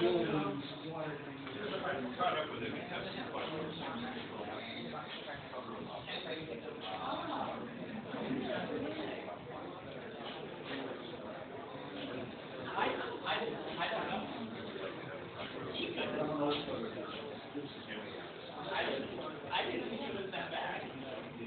I,